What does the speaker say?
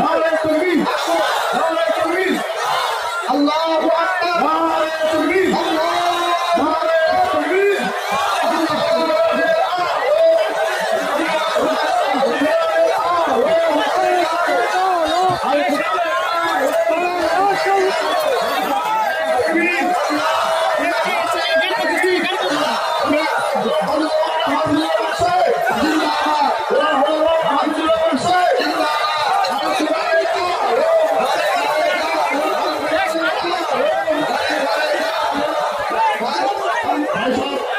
নারায় তুমি নারায় তুমি আল্লাহ নারায় তুমি আল্লাহ নারায় তুমি Allah That's all.